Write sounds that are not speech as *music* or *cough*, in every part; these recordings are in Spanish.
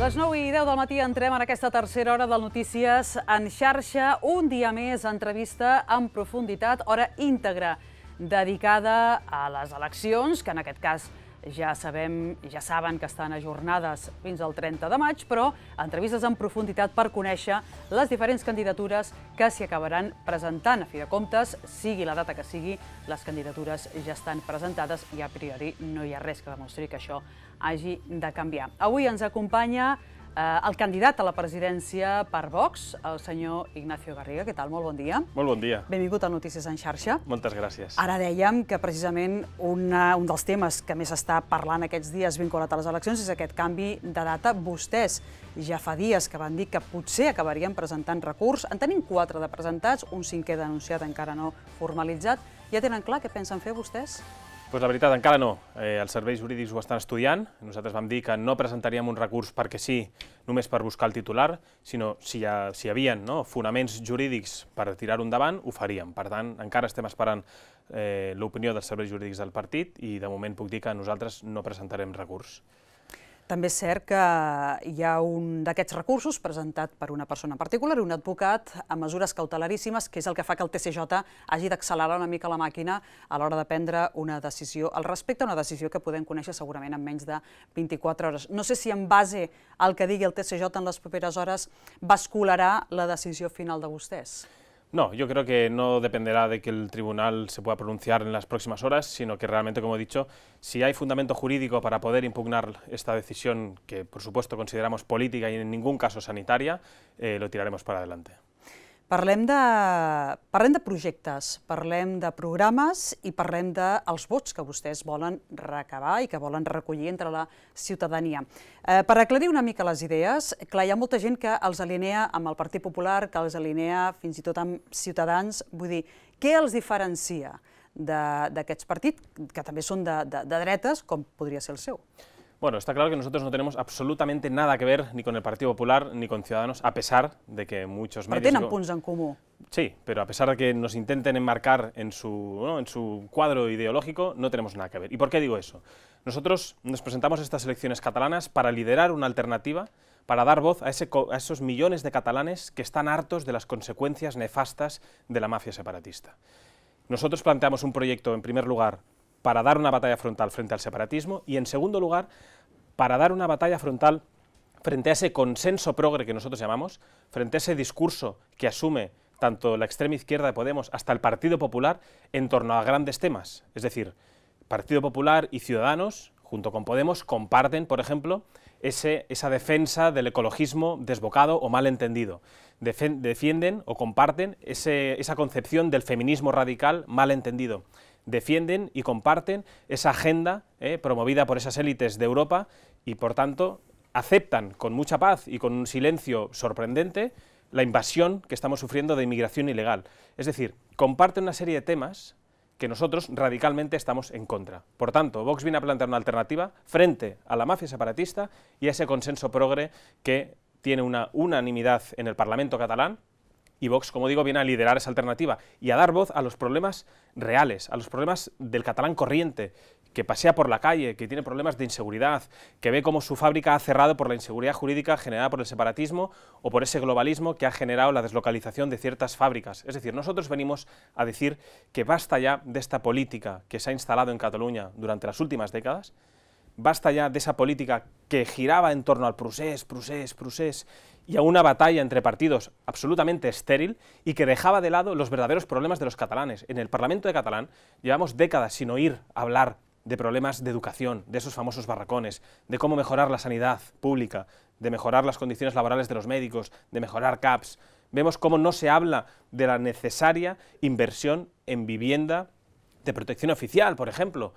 Les 9 i 10 del matí entrem en aquesta tercera hora del Notícies en xarxa. Un dia més, entrevista en profunditat, hora íntegra, dedicada a les eleccions, que en aquest cas ja sabem, ja saben que estan ajornades fins al 30 de maig, però entrevistes en profunditat per conèixer les diferents candidatures que s'hi acabaran presentant. A fi de comptes, sigui la data que sigui, les candidatures ja estan presentades i a priori no hi ha res que demostri que això hagi de canviar. Avui ens acompanya eh, el candidat a la presidència per Vox, el senyor Ignacio Garriga. Què tal? Molt bon dia. Molt bon dia. Benvingut a Notícies en xarxa. Moltes gràcies. Ara dèiem que precisament una, un dels temes que més està parlant aquests dies vinculat a les eleccions és aquest canvi de data. Vostès ja fa dies que van dir que potser acabarien presentant recurs. En tenim quatre de presentats, un cinquè denunciat encara no formalitzat. Ja tenen clar què pensen fer vostès? Pues la veritat, encara no. Eh, els serveis jurídics ho estan estudiant. Nosaltres vam dir que no presentaríem un recurs perquè sí, només per buscar el titular, sinó si hi, ha, si hi havia no, fonaments jurídics per tirar-ho endavant, ho faríem. Per tant, encara estem esperant eh, l'opinió dels serveis jurídics del partit i de moment puc dir que nosaltres no presentarem recurs. També és cert que hi ha un d'aquests recursos presentat per una persona en particular, un advocat, a mesures cautelaríssimes, que és el que fa que el TCJ hagi d'accelerar una mica la màquina a l'hora de prendre una decisió al respecte, una decisió que podem conèixer segurament en menys de 24 hores. No sé si en base al que digui el TCJ en les properes hores bascularà la decisió final de vostès. No, yo creo que no dependerá de que el tribunal se pueda pronunciar en las próximas horas, sino que realmente, como he dicho, si hay fundamento jurídico para poder impugnar esta decisión, que por supuesto consideramos política y en ningún caso sanitaria, eh, lo tiraremos para adelante. Parlem de, parlem de projectes, parlem de programes i parlem dels vots que vostès volen recabar i que volen recollir entre la ciutadania. Eh, per aclarir una mica les idees, clar, hi ha molta gent que els alinea amb el Partit Popular, que els alinea fins i tot amb Ciutadans. Vull dir, què els diferencia d'aquests partits, que també són de, de, de dretes, com podria ser el seu? Bueno, está claro que nosotros no tenemos absolutamente nada que ver ni con el Partido Popular ni con Ciudadanos, a pesar de que muchos medios... Pero tienen puntos en común. Sí, pero a pesar de que nos intenten enmarcar en su, ¿no? en su cuadro ideológico, no tenemos nada que ver. ¿Y por qué digo eso? Nosotros nos presentamos a estas elecciones catalanas para liderar una alternativa, para dar voz a, ese, a esos millones de catalanes que están hartos de las consecuencias nefastas de la mafia separatista. Nosotros planteamos un proyecto, en primer lugar, para dar una batalla frontal frente al separatismo y, en segundo lugar, para dar una batalla frontal frente a ese consenso progre que nosotros llamamos, frente a ese discurso que asume tanto la extrema izquierda de Podemos hasta el Partido Popular en torno a grandes temas. Es decir, Partido Popular y Ciudadanos, junto con Podemos, comparten, por ejemplo, ese, esa defensa del ecologismo desbocado o mal entendido. defienden o comparten esa concepción del feminismo radical mal entendido defienden y comparten esa agenda eh, promovida por esas élites de Europa y, por tanto, aceptan con mucha paz y con un silencio sorprendente la invasión que estamos sufriendo de inmigración ilegal. Es decir, comparten una serie de temas que nosotros radicalmente estamos en contra. Por tanto, Vox viene a plantear una alternativa frente a la mafia separatista y a ese consenso progre que tiene una unanimidad en el Parlamento catalán, y Vox, como digo, viene a liderar esa alternativa y a dar voz a los problemas reales, a los problemas del catalán corriente, que pasea por la calle, que tiene problemas de inseguridad, que ve cómo su fábrica ha cerrado por la inseguridad jurídica generada por el separatismo o por ese globalismo que ha generado la deslocalización de ciertas fábricas. Es decir, nosotros venimos a decir que basta ya de esta política que se ha instalado en Cataluña durante las últimas décadas, basta ya de esa política que giraba en torno al procés, procés, procés, y a una batalla entre partidos absolutamente estéril y que dejaba de lado los verdaderos problemas de los catalanes. En el Parlamento de Catalán llevamos décadas sin oír hablar de problemas de educación, de esos famosos barracones, de cómo mejorar la sanidad pública, de mejorar las condiciones laborales de los médicos, de mejorar CAPS. Vemos cómo no se habla de la necesaria inversión en vivienda de protección oficial, por ejemplo,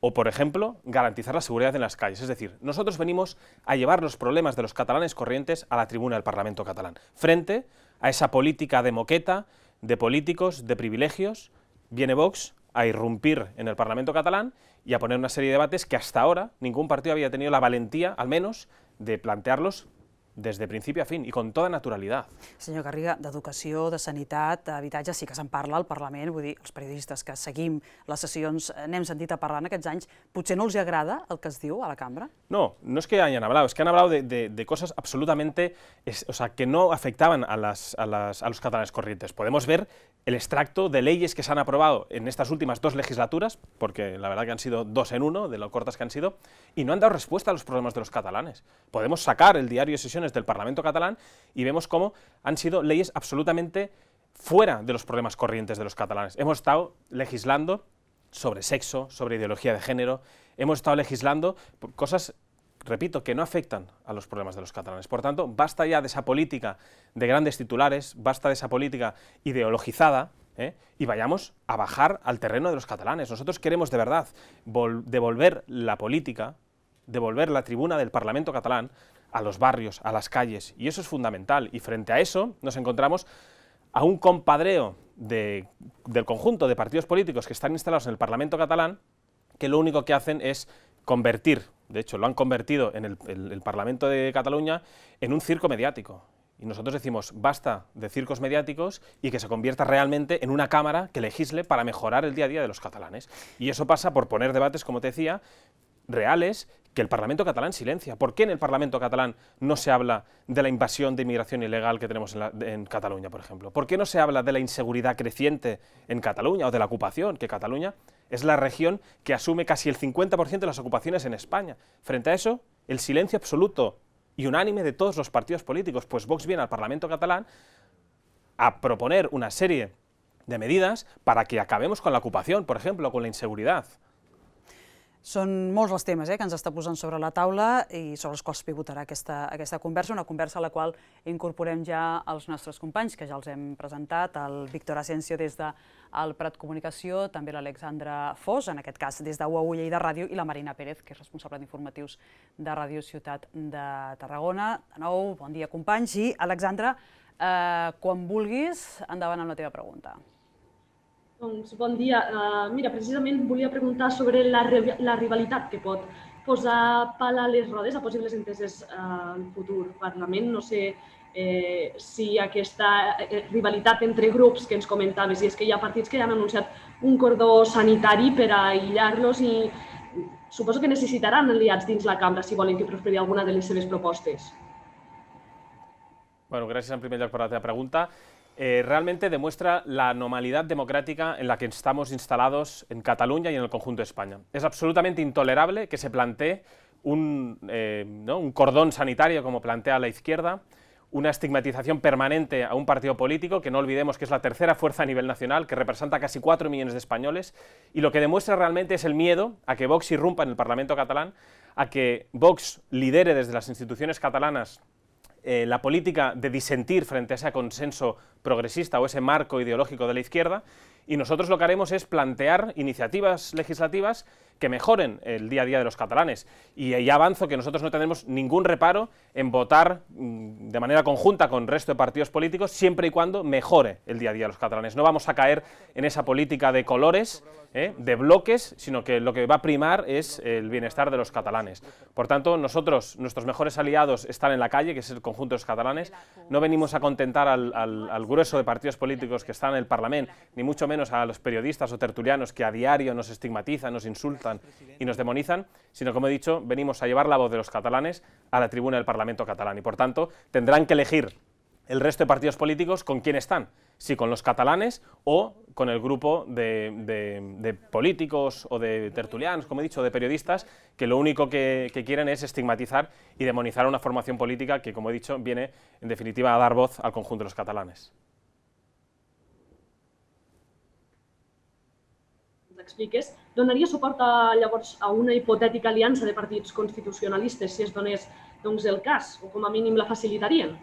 o, por ejemplo, garantizar la seguridad en las calles. Es decir, nosotros venimos a llevar los problemas de los catalanes corrientes a la tribuna del Parlamento catalán, frente a esa política de moqueta, de políticos, de privilegios, viene Vox a irrumpir en el Parlamento catalán y a poner una serie de debates que hasta ahora ningún partido había tenido la valentía, al menos, de plantearlos desde principio a fin i con toda naturalitat. Senyor Garriga, d'educació, de sanitat, d'habitatge, sí que se'n parla al Parlament, vull dir, els periodistes que seguim les sessions eh, n'hem sentit a parlar en aquests anys, potser no els agrada el que es diu a la cambra? No, no es que hayan hablado, es que han hablado de, de, de cosas absolutamente, es, o sea, que no afectaban a, las, a, las, a los catalanes corrientes. Podemos ver el extracto de leyes que se han aprobado en estas últimas dos legislaturas, porque la verdad que han sido dos en uno, de lo cortas que han sido, y no han dado respuesta a los problemas de los catalanes. Podemos sacar el diario de sesiones del Parlamento catalán y vemos cómo han sido leyes absolutamente fuera de los problemas corrientes de los catalanes. Hemos estado legislando sobre sexo, sobre ideología de género, hemos estado legislando cosas, repito, que no afectan a los problemas de los catalanes. Por tanto, basta ya de esa política de grandes titulares, basta de esa política ideologizada, ¿eh? y vayamos a bajar al terreno de los catalanes. Nosotros queremos de verdad devolver la política, devolver la tribuna del Parlamento catalán a los barrios, a las calles, y eso es fundamental. Y frente a eso nos encontramos a un compadreo del conjunto de partidos políticos que están instalados en el Parlamento catalán, que lo único que hacen es convertir, de hecho lo han convertido en el Parlamento de Cataluña, en un circo mediático. Y nosotros decimos, basta de circos mediáticos y que se convierta realmente en una Cámara que legisle para mejorar el día a día de los catalanes. Y eso pasa por poner debates, como te decía, reales que el Parlamento catalán silencia. ¿Por qué en el Parlamento catalán no se habla de la invasión de inmigración ilegal que tenemos en, Cataluña, por ejemplo? ¿Por qué no se habla de la inseguridad creciente en Cataluña o de la ocupación? Que Cataluña es la región que asume casi el 50% de las ocupaciones en España. Frente a eso, el silencio absoluto y unánime de todos los partidos políticos, pues Vox viene al Parlamento catalán a proponer una serie de medidas para que acabemos con la ocupación, por ejemplo, con la inseguridad. Són molts els temes eh, que ens està posant sobre la taula i sobre els quals pivotarà aquesta, aquesta conversa, una conversa a la qual incorporem ja els nostres companys, que ja els hem presentat, el Víctor Asensio des de el Prat Comunicació, també l'Alexandra Fos, en aquest cas des de UAU Lleida Ràdio, i la Marina Pérez, que és responsable d'informatius de Ràdio Ciutat de Tarragona. De nou, bon dia companys, i Alexandra, eh, quan vulguis, endavant amb la teva pregunta. Doncs bon dia. Uh, mira, precisament volia preguntar sobre la, la rivalitat que pot posar pal a les rodes a possibles enteses uh, en futur Parlament. No sé eh, si aquesta eh, rivalitat entre grups que ens comentaves, i és que hi ha partits que ja han anunciat un cordó sanitari per a aïllar-los i suposo que necessitaran aliats dins la cambra si volen que prosperi alguna de les seves propostes. Bueno, gràcies en primer lloc per la teva pregunta. Eh, realmente demuestra la anormalidad democrática en la que estamos instalados en Cataluña y en el conjunto de España. Es absolutamente intolerable que se plantee un, eh, un cordón sanitario como plantea la izquierda, una estigmatización permanente a un partido político, que no olvidemos que es la tercera fuerza a nivel nacional, que representa casi cuatro millones de españoles, y lo que demuestra realmente es el miedo a que Vox irrumpa en el Parlamento catalán, a que Vox lidere desde las instituciones catalanas eh, la política de disentir frente a ese consenso progresista o ese marco ideológico de la izquierda, y nosotros lo que haremos es plantear iniciativas legislativas que mejoren el día a día de los catalanes. Y ya avanzo que nosotros no tenemos ningún reparo en votar mm, de manera conjunta con el resto de partidos políticos, siempre y cuando mejore el día a día de los catalanes. No vamos a caer en esa política de colores, ¿eh? de bloques, sino que lo que va a primar es el bienestar de los catalanes. Por tanto, nosotros, nuestros mejores aliados están en la calle, que es el conjunto de los catalanes. No venimos a contentar al, al grueso de partidos políticos que están en el Parlamento, ni mucho menos a los periodistas o tertulianos que a diario nos estigmatizan, nos insultan, y nos demonizan, sino, como he dicho, venimos a llevar la voz de los catalanes a la tribuna del Parlamento catalán. Y, por tanto, tendrán que elegir el resto de partidos políticos con quién están, si con los catalanes o con el grupo de, políticos o de tertulianos, como he dicho, de periodistas, que lo único que, quieren es estigmatizar y demonizar una formación política que, como he dicho, viene en definitiva a dar voz al conjunto de los catalanes. expliques, donaria suport a, a una hipotètica aliança de partits constitucionalistes si es donés doncs, el cas, o com a mínim la facilitarien?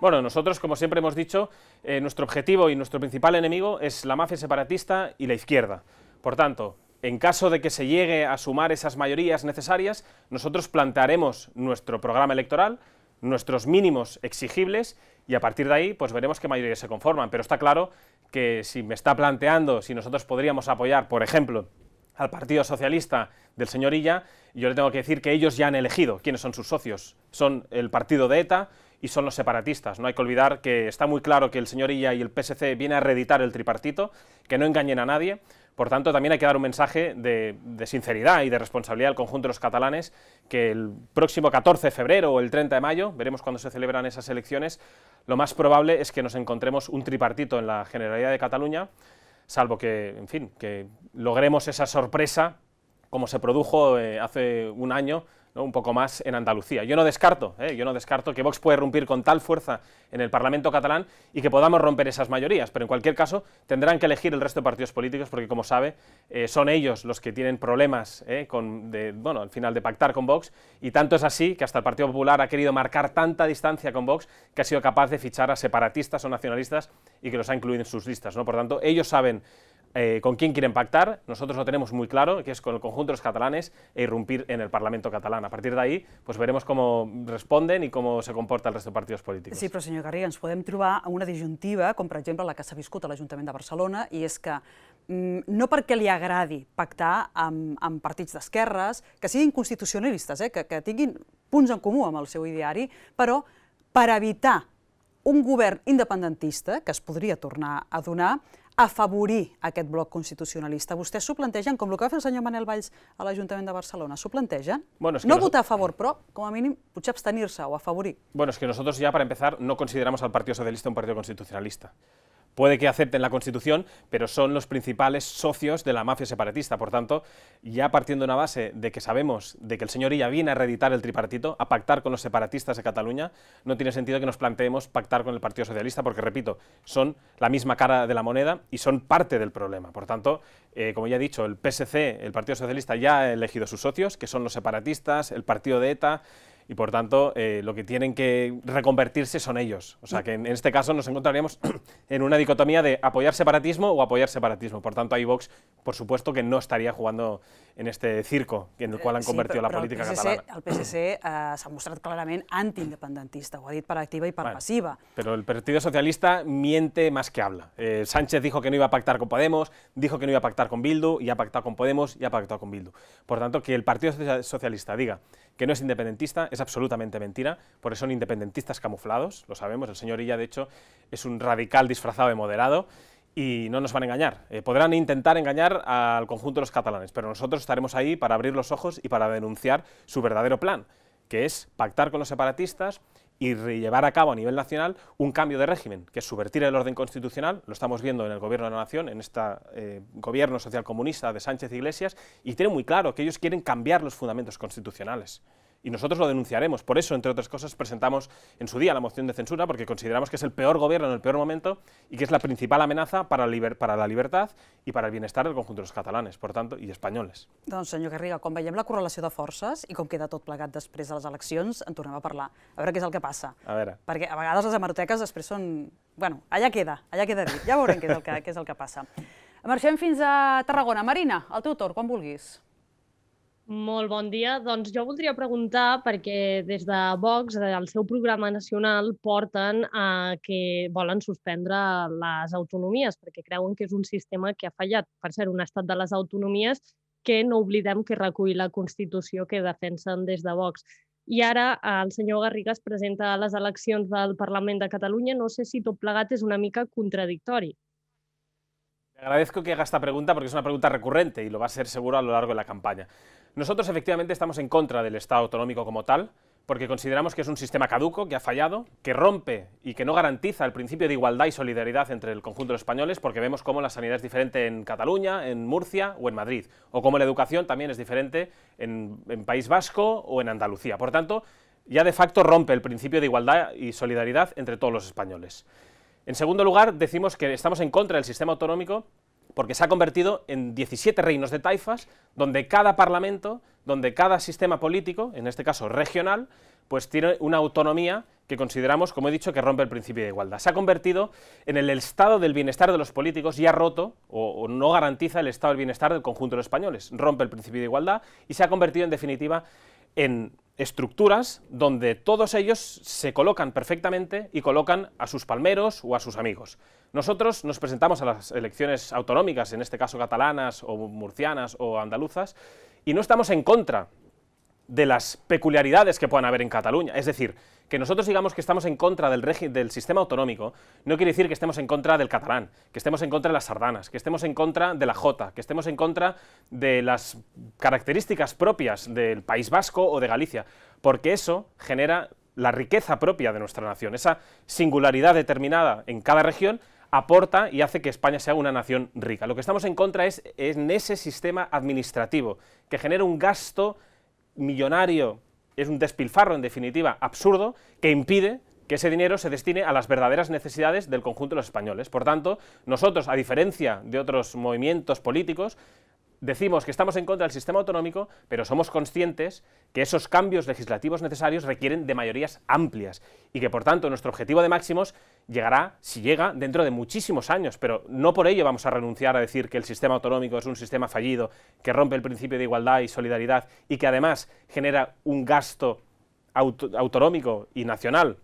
Bueno, nosotros, como siempre hemos dicho, eh, nuestro objetivo y nuestro principal enemigo es la mafia separatista y la izquierda. Por tanto, en caso de que se llegue a sumar esas mayorías necesarias, nosotros plantearemos nuestro programa electoral, nuestros mínimos exigibles y a partir de ahí pues veremos qué mayorías se conforman. Pero está claro que si me está planteando si nosotros podríamos apoyar, por ejemplo, al Partido Socialista del señor Illa, yo le tengo que decir que ellos ya han elegido quiénes son sus socios. Son el partido de ETA y son los separatistas. No hay que olvidar que está muy claro que el señor Illa y el PSC vienen a reeditar el tripartito, que no engañen a nadie. Por tanto, también hay que dar un mensaje de, sinceridad y de responsabilidad al conjunto de los catalanes, que el próximo 14 de febrero o el 30 de mayo, veremos cuándo se celebran esas elecciones, lo más probable es que nos encontremos un tripartito en la Generalidad de Cataluña, salvo que, en fin, que logremos esa sorpresa como se produjo eh, hace un año un poco más en Andalucía. Yo no descarto, ¿eh? yo no descarto que Vox puede romper con tal fuerza en el Parlamento catalán y que podamos romper esas mayorías, pero en cualquier caso tendrán que elegir el resto de partidos políticos porque, como sabe, eh, son ellos los que tienen problemas ¿eh? con, bueno, al final de pactar con Vox y tanto es así que hasta el Partido Popular ha querido marcar tanta distancia con Vox que ha sido capaz de fichar a separatistas o nacionalistas y que los ha incluido en sus listas. ¿no? Por tanto, ellos saben eh, con quién quieren pactar, nosotros lo tenemos muy claro, que es con el conjunto de los catalanes e irrumpir en el Parlamento catalán. A partir d'ahí, pues veremos cómo responden i com se comporta el resto de partits polítics. Sí, però senyor Garriga, ens podem trobar una disjuntiva, com per exemple la que s'ha viscut a l'Ajuntament de Barcelona, i és que mm, no perquè li agradi pactar amb, amb partits d'esquerres, que siguin constitucionalistes, eh, que, que tinguin punts en comú amb el seu ideari, però per evitar un govern independentista, que es podria tornar a donar, afavorir aquest bloc constitucionalista. Vostès s'ho plantegen, com el que va fer el senyor Manel Valls a l'Ajuntament de Barcelona, s'ho plantegen? Bueno, es que no votar a favor, però, com a mínim, potser abstenir-se o afavorir. Bueno, es que nosotros ya, para empezar, no consideramos al Partido Socialista un partido constitucionalista. Puede que acepten la Constitución, pero son los principales socios de la mafia separatista. Por tanto, ya partiendo de una base de que sabemos de que el señor Illa viene a reeditar el tripartito, a pactar con los separatistas de Cataluña, no tiene sentido que nos planteemos pactar con el Partido Socialista, porque, repito, son la misma cara de la moneda y son parte del problema. Por tanto, eh, como ya he dicho, el PSC, el Partido Socialista, ya ha elegido sus socios, que son los separatistas, el partido de ETA, y por tanto eh, lo que tienen que reconvertirse son ellos. O sea que en, este caso nos encontraríamos *clears throat* en una dicotomía de apoyar separatismo o apoyar separatismo. Por tanto, ahí Vox, por supuesto que no estaría jugando en este circo en el cual han convertido la política catalana. El PSC eh, s'ha mostrat clarament antiindependentista, ho ha dit per activa i per passiva. Pero el Partido Socialista miente más que habla. Eh, Sánchez dijo que no iba a pactar con Podemos, dijo que no iba a pactar con Bildu, y ha pactado con Podemos y ha pactado con Bildu. Por tanto, que el Partido Socialista diga que no es independentista es absolutamente mentira, porque son independentistas camuflados, lo sabemos, el señor Illa, de hecho, es un radical disfrazado de moderado, y no nos van a engañar. Eh, podrán intentar engañar al conjunto de los catalanes, pero nosotros estaremos ahí para abrir los ojos y para denunciar su verdadero plan, que es pactar con los separatistas y llevar a cabo a nivel nacional un cambio de régimen, que es subvertir el orden constitucional, lo estamos viendo en el Gobierno de la Nación, en este eh, gobierno socialcomunista de Sánchez Iglesias, y tiene muy claro que ellos quieren cambiar los fundamentos constitucionales y nosotros lo denunciaremos. Por eso, entre otras cosas, presentamos en su día la moción de censura, porque consideramos que es el peor gobierno en el peor momento y que es la principal amenaza para, para la libertad i per al bienestar del conjunt dels catalans, per tant, i espanyols. Doncs, senyor Garriga, quan veiem la correlació de forces i com queda tot plegat després de les eleccions, en tornem a parlar. A veure què és el que passa. A veure. Perquè a vegades les hemeroteques després són... Bueno, allà queda, allà queda dit. Ja veurem què és el que, què és el que passa. Marxem fins a Tarragona. Marina, el teu torn, quan vulguis. Molt bon dia. Doncs jo voldria preguntar, perquè des de Vox, del seu programa nacional, porten a que volen suspendre les autonomies, perquè creuen que és un sistema que ha fallat. Per ser un estat de les autonomies que no oblidem que recull la Constitució que defensen des de Vox. I ara el senyor Garriga es presenta les eleccions del Parlament de Catalunya. No sé si tot plegat és una mica contradictori. Agradezco que haga esta pregunta porque es una pregunta recurrente y lo va a ser seguro a lo largo de la campaña. Nosotros efectivamente estamos en contra del Estado autonómico como tal, porque consideramos que es un sistema caduco, que ha fallado, que rompe y que no garantiza el principio de igualdad y solidaridad entre el conjunto de españoles, porque vemos cómo la sanidad es diferente en Cataluña, en Murcia o en Madrid, o cómo la educación también es diferente en, en País Vasco o en Andalucía. Por tanto, ya de facto rompe el principio de igualdad y solidaridad entre todos los españoles. En segundo lugar, decimos que estamos en contra del sistema autonómico porque se ha convertido en 17 reinos de taifas, donde cada parlamento, donde cada sistema político, en este caso regional, pues tiene una autonomía que consideramos, como he dicho, que rompe el principio de igualdad. Se ha convertido en el estado del bienestar de los políticos y ha roto o, o, no garantiza el estado del bienestar del conjunto de los españoles. Rompe el principio de igualdad y se ha convertido, en definitiva, en estructuras donde todos ellos se colocan perfectamente y colocan a sus palmeros o a sus amigos. Nosotros nos presentamos a las elecciones autonómicas, en este caso catalanas o murcianas o andaluzas, y no estamos en contra de las peculiaridades que puedan haber en Cataluña. Es decir, Que nosotros digamos que estamos en contra del, del sistema autonómico no quiere decir que estemos en contra del catalán, que estemos en contra de las sardanas, que estemos en contra de la jota, que estemos en contra de las características propias del País Vasco o de Galicia, porque eso genera la riqueza propia de nuestra nación, esa singularidad determinada en cada región aporta y hace que España sea una nación rica. Lo que estamos en contra es en ese sistema administrativo que genera un gasto millonario, es un despilfarro en definitiva absurdo, que impide que ese dinero se destine a las verdaderas necesidades del conjunto de los españoles. Por tanto, nosotros, a diferencia de otros movimientos políticos, decimos que estamos en contra del sistema autonómico, pero somos conscientes que esos cambios legislativos necesarios requieren de mayorías amplias y que, por tanto, nuestro objetivo de máximos llegará, si llega, dentro de muchísimos años, pero no por ello vamos a renunciar a decir que el sistema autonómico es un sistema fallido, que rompe el principio de igualdad y solidaridad y que además genera un gasto autonómico y nacional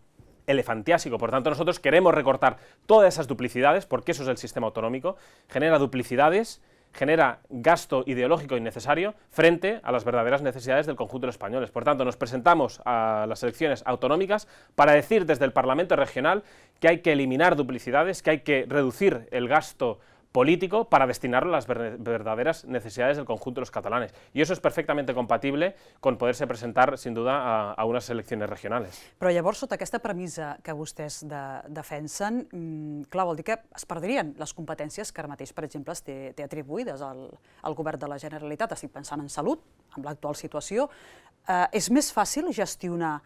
elefantiásico. Por tanto, nosotros queremos recortar todas esas duplicidades, porque eso es el sistema autonómico, genera duplicidades, genera gasto ideológico innecesario frente a las verdaderas necesidades del conjunto de españoles. Por tanto, nos presentamos a las elecciones autonómicas para decir desde el Parlamento regional que hay que eliminar duplicidades, que hay que reducir el gasto político para destinarlo a las verdaderas necesidades del conjunto de los catalanes. Y eso es perfectament compatible con poder-se presentar, sin duda, a, a unes eleccions regionals. Però llavors, sota aquesta premissa que vostès de, defensen, mmm, clar, vol dir que es perdrien les competències que ara mateix, per exemple, es té, té atribuïdes al, al govern de la Generalitat. Estic pensant en salut, amb l'actual situació. Eh, és més fàcil gestionar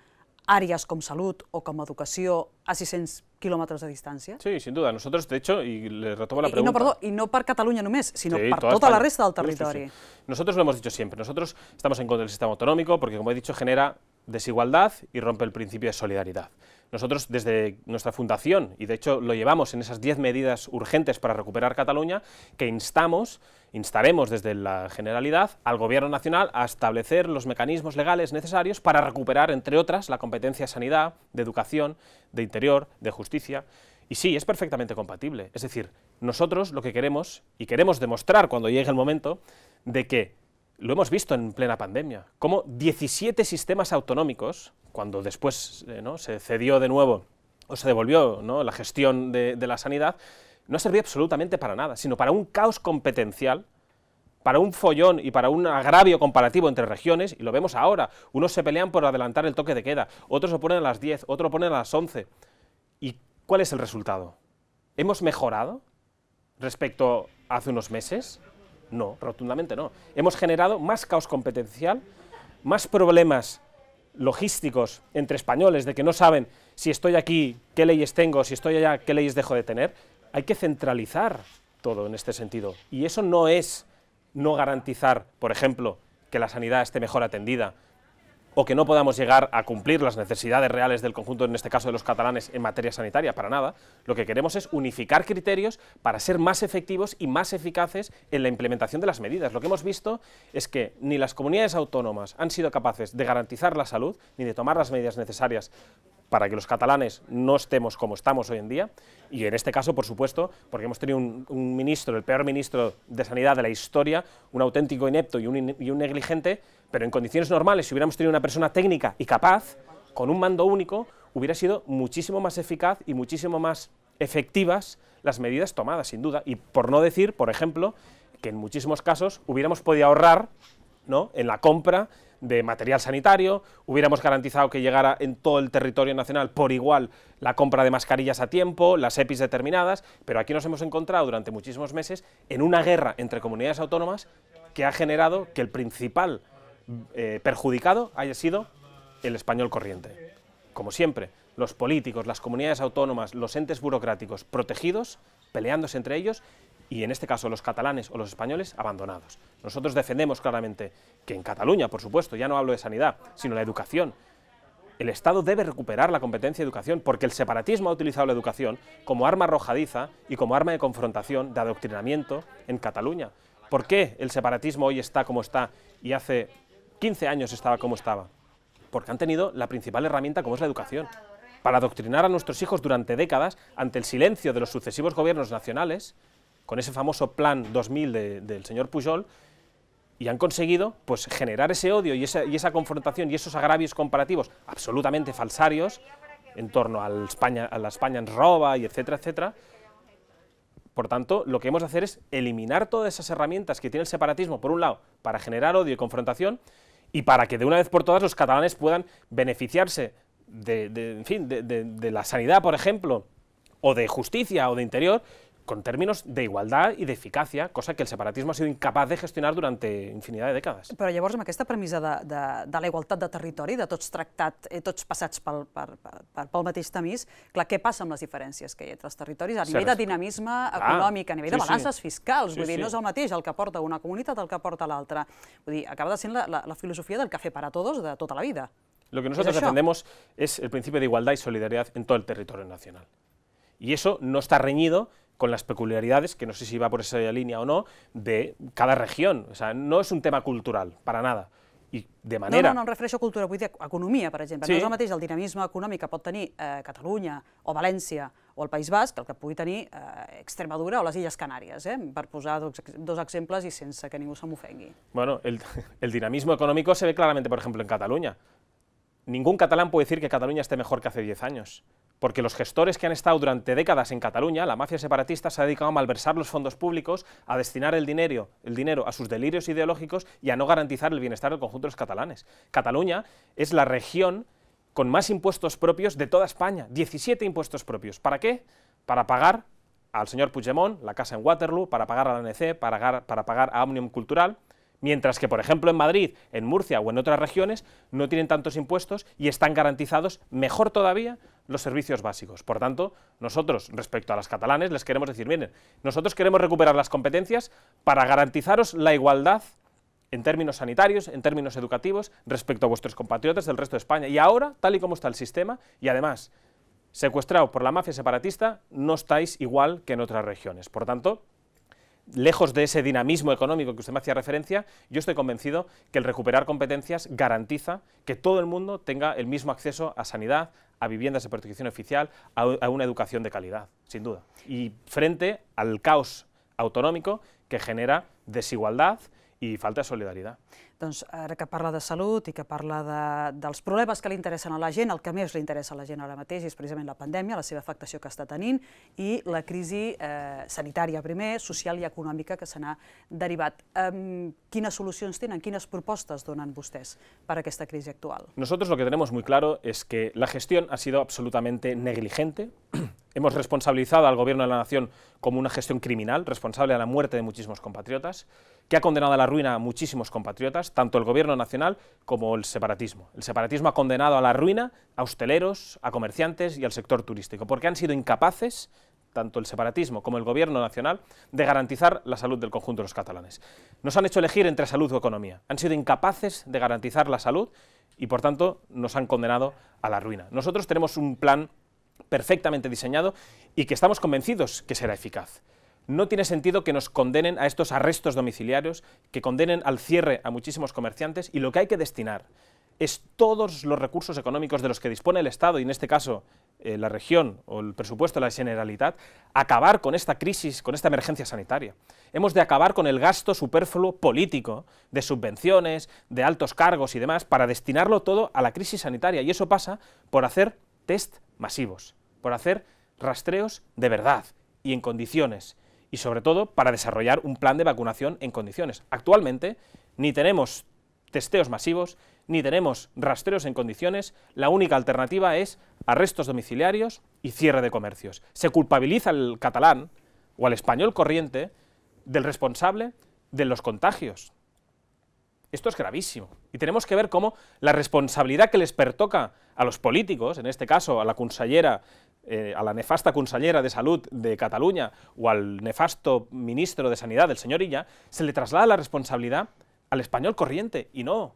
àreas com salut o com educació a 600 kilómetros de distancia. Sí, sin duda. Nosotros, de hecho, y le retomo la pregunta... Y no, perdó, y no per Cataluña només, sino sí, per toda, toda la resta del territori. Sí, sí, Nosotros lo hemos dicho siempre. Nosotros estamos en contra del sistema autonómico porque, como he dicho, genera desigualdad y rompe el principio de solidaridad. Nosotros desde nuestra fundación, y de hecho lo llevamos en esas 10 medidas urgentes para recuperar Cataluña, que instamos, instaremos desde la Generalidad al Gobierno Nacional a establecer los mecanismos legales necesarios para recuperar, entre otras, la competencia de sanidad, de educación, de interior, de justicia, y sí, es perfectamente compatible. Es decir, nosotros lo que queremos, y queremos demostrar cuando llegue el momento, de que lo hemos visto en plena pandemia, como 17 sistemas autonómicos, cuando después eh, ¿no? se cedió de nuevo o se devolvió ¿no? la gestión de, la sanidad, no servía absolutamente para nada, sino para un caos competencial, para un follón y para un agravio comparativo entre regiones, y lo vemos ahora, unos se pelean por adelantar el toque de queda, otros lo ponen a las 10, otros lo ponen a las 11. ¿Y cuál es el resultado? ¿Hemos mejorado respecto a hace unos meses? No, rotundamente no. Hemos generado más caos competencial, más problemas logísticos entre españoles de que no saben si estoy aquí, qué leyes tengo, si estoy allá, qué leyes dejo de tener. Hay que centralizar todo en este sentido. Y eso no es no garantizar, por ejemplo, que la sanidad esté mejor atendida, o que no podamos llegar a cumplir las necesidades reales del conjunto, en este caso de los catalanes, en materia sanitaria, para nada. Lo que queremos es unificar criterios para ser más efectivos y más eficaces en la implementación de las medidas. Lo que hemos visto es que ni las comunidades autónomas han sido capaces de garantizar la salud, ni de tomar las medidas necesarias para que los catalanes no estemos como estamos hoy en día, y en este caso, por supuesto, porque hemos tenido un, ministro, el peor ministro de Sanidad de la historia, un auténtico inepto y un, y un negligente, pero en condiciones normales, si hubiéramos tenido una persona técnica y capaz, con un mando único, hubiera sido muchísimo más eficaz y muchísimo más efectivas las medidas tomadas, sin duda, y por no decir, por ejemplo, que en muchísimos casos hubiéramos podido ahorrar ¿no? en la compra de material sanitario, hubiéramos garantizado que llegara en todo el territorio nacional por igual la compra de mascarillas a tiempo, las EPIs determinadas, pero aquí nos hemos encontrado durante muchísimos meses en una guerra entre comunidades autónomas que ha generado que el principal eh, perjudicado haya sido el español corriente. Como siempre, los políticos, las comunidades autónomas, los entes burocráticos protegidos, peleándose entre ellos, y en este caso los catalanes o los españoles abandonados. Nosotros defendemos claramente que en Cataluña, por supuesto, ya no hablo de sanidad, sino la educación, el Estado debe recuperar la competencia de educación porque el separatismo ha utilizado la educación como arma arrojadiza y como arma de confrontación, de adoctrinamiento en Cataluña. ¿Por qué el separatismo hoy está como está y hace 15 años estaba como estaba? Porque han tenido la principal herramienta como es la educación. Para adoctrinar a nuestros hijos durante décadas ante el silencio de los sucesivos gobiernos nacionales, con ese famoso plan 2000 del señor Pujol, y han conseguido pues, generar ese odio y esa, confrontación y esos agravios comparativos absolutamente falsarios en torno a la España en roba y etcétera, etcétera. Por tanto, lo que hemos de hacer es eliminar todas esas herramientas que tiene el separatismo, por un lado, para generar odio y confrontación, y para que de una vez por todas los catalanes puedan beneficiarse de, en fin, de la sanidad, por ejemplo, o de justicia o de interior, con términos de igualdad i d'eficàcia, cosa que el separatisme ha sigut incapaç de gestionar durant infinidad de dècades. Però llavors, amb aquesta premissa de, de, de la igualtat de territori, de tots tractats, eh, tots passats pel, per, per, pel mateix tamís, clar, què passa amb les diferències que hi ha entre els territoris a nivell de dinamisme econòmic, a nivell sí, de balances sí. fiscals? Sí, vull dir, no és el mateix el que porta una comunitat el que porta l'altra. Vull dir, acaba de ser la, la, la filosofia del café para todos de tota la vida. Lo que nosotros defendemos es el principio de igualdad y solidaridad en todo el territorio nacional. Y eso no está reñido con las peculiaridades, que no sé si va por esa línea o no, de cada región. O sea, no és un tema cultural, para nada. I de manera... No, no, no em refereixo a cultura, vull dir economia, per exemple. Sí. No és el mateix el dinamisme econòmic que pot tenir eh, Catalunya o València o el País Basc, el que pugui tenir eh, Extremadura o les Illes Canàries, eh, per posar dos, dos exemples i sense que ningú se m'ofengui. Bueno, el, *laughs* el dinamismo económico se ve claramente, por ejemplo, en Cataluña. Ningún catalán puede decir que Cataluña esté mejor que hace 10 años porque los gestores que han estado durante décadas en Cataluña, la mafia separatista se ha dedicado a malversar los fondos públicos, a destinar el dinero, el dinero a sus delirios ideológicos y a no garantizar el bienestar del conjunto de los catalanes. Cataluña es la región con más impuestos propios de toda España, 17 impuestos propios. ¿Para qué? Para pagar al señor Puigdemont, la casa en Waterloo, para pagar a la ANC, para para pagar a Omnium Cultural, Mientras que, por ejemplo, en Madrid, en Murcia o en otras regiones no tienen tantos impuestos y están garantizados, mejor todavía, los servicios básicos. Por tanto, nosotros, respecto a las catalanes, les queremos decir, miren, nosotros queremos recuperar las competencias para garantizaros la igualdad en términos sanitarios, en términos educativos, respecto a vuestros compatriotas del resto de España. Y ahora, tal y como está el sistema, y además, secuestrado por la mafia separatista, no estáis igual que en otras regiones. Por tanto, lejos de ese dinamismo económico que usted me hacía referencia, yo estoy convencido que el recuperar competencias garantiza que todo el mundo tenga el mismo acceso a sanidad, a viviendas de protección oficial, a, una educación de calidad, sin duda. Y frente al caos autonómico que genera desigualdad i falta de solidaritat. Doncs ara que parla de salut i que parla de, dels problemes que li interessen a la gent, el que més li interessa a la gent ara mateix és precisament la pandèmia, la seva afectació que està tenint i la crisi eh, sanitària primer, social i econòmica que se n'ha derivat. Eh, quines solucions tenen, quines propostes donen vostès per a aquesta crisi actual? Nosotros lo que tenemos muy claro es que la gestión ha sido absolutamente negligente, Hemos responsabilizado al Gobierno de la Nación como una gestión criminal, responsable de la muerte de muchísimos compatriotas, que ha condenado a la ruina a muchísimos compatriotas, tanto el Gobierno Nacional como el separatismo. El separatismo ha condenado a la ruina a hosteleros, a comerciantes y al sector turístico, porque han sido incapaces tanto el separatismo como el gobierno nacional, de garantizar la salud del conjunto de los catalanes. Nos han hecho elegir entre salud o economía. Han sido incapaces de garantizar la salud y, por tanto, nos han condenado a la ruina. Nosotros tenemos un plan perfectamente diseñado y que estamos convencidos que será eficaz. No tiene sentido que nos condenen a estos arrestos domiciliarios, que condenen al cierre a muchísimos comerciantes y lo que hay que destinar es todos los recursos económicos de los que dispone el Estado, y en este caso eh, la región o el presupuesto de la Generalitat, acabar con esta crisis, con esta emergencia sanitaria. Hemos de acabar con el gasto superfluo político de subvenciones, de altos cargos y demás, para destinarlo todo a la crisis sanitaria, y eso pasa por hacer test masivos, por hacer rastreos de verdad y en condiciones, y sobre todo para desarrollar un plan de vacunación en condiciones. Actualmente ni tenemos testeos masivos, ni tenemos rastreos en condiciones, la única alternativa es arrestos domiciliarios y cierre de comercios. Se culpabiliza al catalán o al español corriente del responsable de los contagios. Esto es gravísimo. Y tenemos que ver cómo la responsabilidad que les pertoca a los políticos, en este caso a la consellera, eh, a la nefasta consellera de Salud de Cataluña o al nefasto ministro de Sanidad, el señor Illa, se le traslada la responsabilidad al español corriente, y no.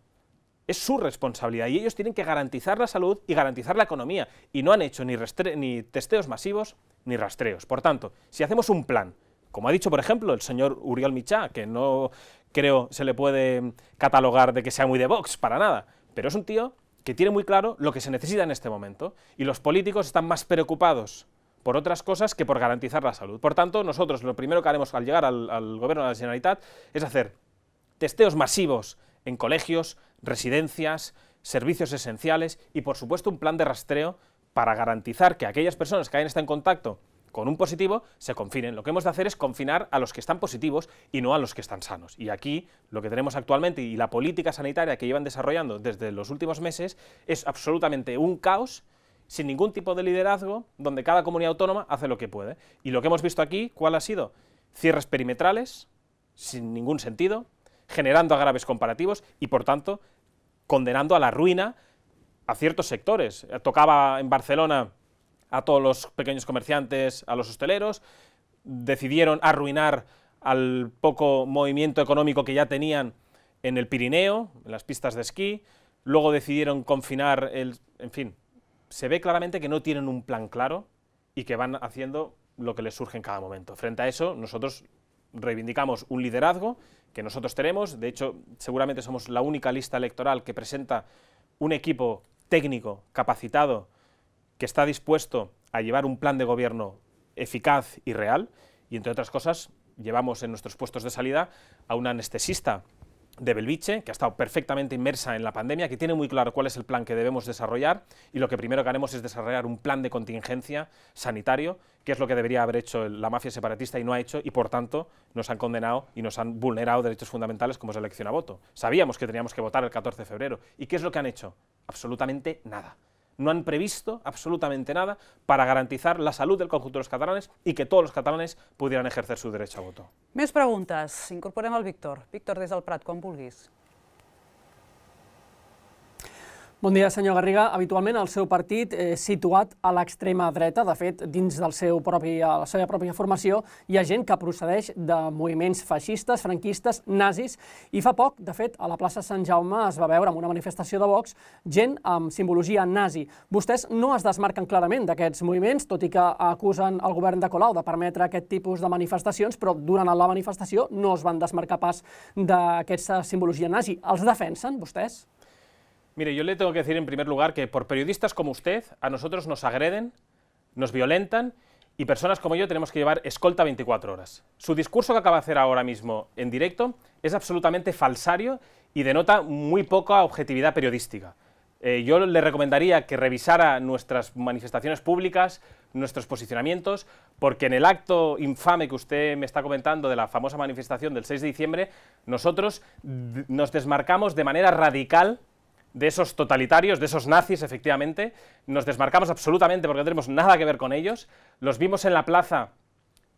Es su responsabilidad y ellos tienen que garantizar la salud y garantizar la economía. Y no han hecho ni, testeos masivos ni rastreos. Por tanto, si hacemos un plan, como ha dicho, por ejemplo, el señor Uriol Michá, que no creo se le puede catalogar de que sea muy de Vox, para nada, pero es un tío que tiene muy claro lo que se necesita en este momento, y los políticos están más preocupados por otras cosas que por garantizar la salud. Por tanto, nosotros lo primero que haremos al llegar al, al gobierno de la Generalitat es hacer testeos masivos en colegios, residencias, servicios esenciales y, por supuesto, un plan de rastreo para garantizar que aquellas personas que hayan estado en contacto con un positivo se confinen. Lo que hemos de hacer es confinar a los que están positivos y no a los que están sanos. Y aquí lo que tenemos actualmente y la política sanitaria que llevan desarrollando desde los últimos meses es absolutamente un caos sin ningún tipo de liderazgo, donde cada comunidad autónoma hace lo que puede. Y lo que hemos visto aquí, ¿cuál ha sido? Cierres perimetrales, sin ningún sentido, generando agraves comparativos y, por tanto, condenando a la ruina a ciertos sectores. Tocaba en Barcelona a todos los pequeños comerciantes, a los hosteleros, decidieron arruinar al poco movimiento económico que ya tenían en el Pirineo, en las pistas de esquí, luego decidieron confinar el... en fin, se ve claramente que no tienen un plan claro y que van haciendo lo que les surge en cada momento. Frente a eso, nosotros reivindicamos un liderazgo que nosotros tenemos, de hecho, seguramente somos la única lista electoral que presenta un equipo técnico, capacitado, que está dispuesto a llevar un plan de gobierno eficaz y real, y entre otras cosas, llevamos en nuestros puestos de salida a un anestesista de Belviche, que ha estado perfectamente inmersa en la pandemia, que tiene muy claro cuál es el plan que debemos desarrollar y lo que primero que haremos es desarrollar un plan de contingencia sanitario, que es lo que debería haber hecho la mafia separatista y no ha hecho y por tanto nos han condenado y nos han vulnerado derechos fundamentales como es la elección a voto. Sabíamos que teníamos que votar el 14 de febrero. ¿Y qué es lo que han hecho? Absolutamente nada no han previsto absolutamente nada para garantizar la salud del conjunto de los catalanes y que todos los catalanes pudieran ejercer su derecho a voto. Més preguntes. Incorporem el Víctor. Víctor, des del Prat, com vulguis. Bon dia, senyor Garriga. Habitualment el seu partit és situat a l'extrema dreta. De fet, dins del seu propi, la seva pròpia formació hi ha gent que procedeix de moviments feixistes, franquistes, nazis, i fa poc, de fet, a la plaça Sant Jaume es va veure en una manifestació de Vox gent amb simbologia nazi. Vostès no es desmarquen clarament d'aquests moviments, tot i que acusen el govern de Colau de permetre aquest tipus de manifestacions, però durant la manifestació no es van desmarcar pas d'aquesta simbologia nazi. Els defensen, vostès? Mire, yo le tengo que decir en primer lugar que por periodistas como usted, a nosotros nos agreden, nos violentan y personas como yo tenemos que llevar escolta 24 horas. Su discurso que acaba de hacer ahora mismo en directo es absolutamente falsario y denota muy poca objetividad periodística. Eh, yo le recomendaría que revisara nuestras manifestaciones públicas, nuestros posicionamientos, porque en el acto infame que usted me está comentando de la famosa manifestación del 6 de diciembre, nosotros nos desmarcamos de manera radical de esos totalitarios, de esos nazis, efectivamente, nos desmarcamos absolutamente porque no tenemos nada que ver con ellos, los vimos en la plaza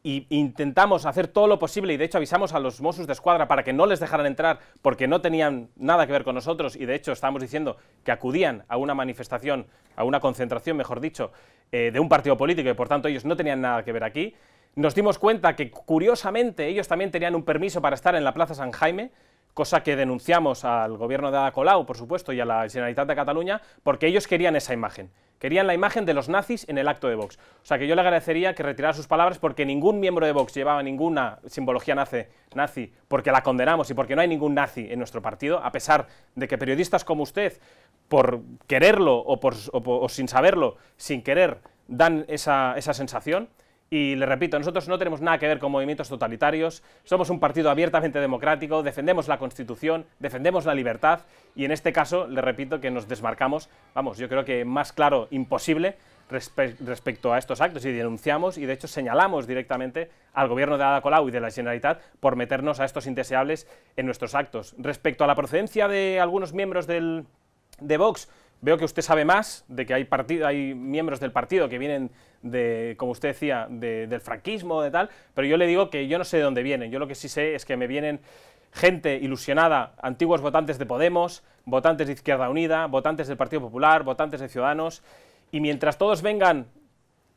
e intentamos hacer todo lo posible y de hecho avisamos a los Mossos de Escuadra para que no les dejaran entrar porque no tenían nada que ver con nosotros. Y de hecho estábamos diciendo que acudían a una manifestación, a una concentración, mejor dicho, eh, de un partido político y por tanto ellos no tenían nada que ver aquí. Nos dimos cuenta que curiosamente ellos también tenían un permiso para estar en la Plaza San Jaime, cosa que denunciamos al gobierno de Ada Colau, por supuesto, y a la Generalitat de Cataluña, porque ellos querían esa imagen. Querían la imagen de los nazis en el acto de Vox. O sea que yo le agradecería que retirara sus palabras porque ningún miembro de Vox llevaba ninguna simbología nazi, nazi, porque la condenamos y porque no hay ningún nazi en nuestro partido, a pesar de que periodistas como usted, por quererlo o, por, o, sin saberlo, sin querer, dan esa, esa sensación. Y le repito, nosotros no tenemos nada que ver con movimientos totalitarios, somos un partido abiertamente democrático, defendemos la Constitución, defendemos la libertad y en este caso le repito que nos desmarcamos, vamos, yo creo que más claro imposible respecto a estos actos y denunciamos y de hecho señalamos directamente al gobierno de Ada Colau y de la Generalitat por meternos a estos indeseables en nuestros actos. Respecto a la procedencia de algunos miembros del, de Vox, Veo que usted sabe más de que hay, hay miembros del partido que vienen de, como usted decía, del franquismo, de tal, pero yo le digo que yo no sé de dónde vienen. Yo lo que sí sé es que me vienen gente ilusionada, antiguos votantes de Podemos, votantes de Izquierda Unida, votantes del Partido Popular, votantes de Ciudadanos, y mientras todos vengan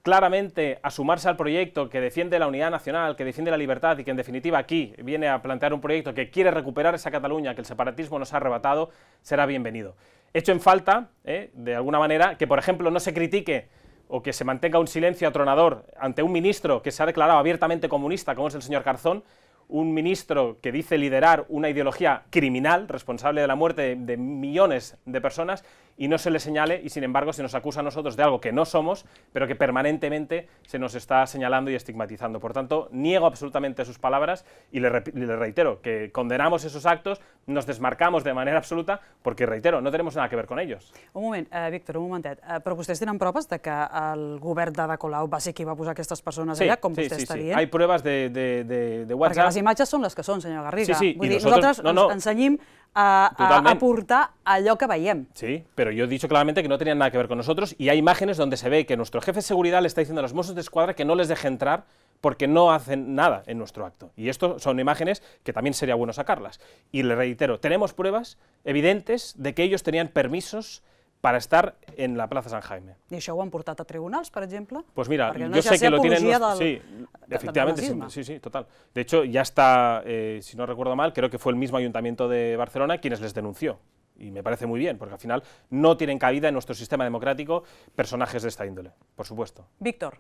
claramente a sumarse al proyecto que defiende la unidad nacional, que defiende la libertad y que en definitiva aquí viene a plantear un proyecto que quiere recuperar esa Cataluña que el separatismo nos ha arrebatado, será bienvenido. Hecho en falta, eh, de alguna manera, que por ejemplo no se critique o que se mantenga un silencio atronador ante un ministro que se ha declarado abiertamente comunista, como es el señor Garzón, un ministro que dice liderar una ideología criminal, responsable de la muerte de millones de personas, y no se le señale y sin embargo se nos acusa a nosotros de algo que no somos, pero que permanentemente se nos está señalando y estigmatizando. Por tanto, niego absolutamente sus palabras y le, reitero que condenamos esos actos, nos desmarcamos de manera absoluta porque, reitero, no tenemos nada que ver con ellos. Un moment, eh, Víctor, un momentet. Eh, però vostès tenen proves de que el govern d'Ada Colau va ser qui va posar aquestes persones sí, allà, com sí, vostè sí, està sí. dient? Hay pruebas de, de, de, de WhatsApp. Perquè les imatges són les que són, senyor Garriga. Sí, sí, Vull dir, nosaltres, nosaltres no, no. ens ensenyim a, a aportar allò que veiem. Sí, pero yo he dicho claramente que no tenían nada que ver con nosotros y hay imágenes donde se ve que nuestro jefe de seguridad le está diciendo a los Mossos de Escuadra que no les deje entrar porque no hacen nada en nuestro acto. Y esto son imágenes que también sería bueno sacarlas. Y le reitero, tenemos pruebas evidentes de que ellos tenían permisos para estar en la Plaza San Jaime. I això ho han portat a tribunals, per exemple? Pues mira, Perquè no yo sé que lo tienen... apologia los- del- sí, efectivamente, sí, sí, total. De hecho, ya está, eh, si no recuerdo mal, creo que fue el mismo Ayuntamiento de Barcelona quienes les denunció. Y me parece muy bien, porque al final no tienen cabida en nuestro sistema democrático personajes de esta índole, por supuesto. Víctor,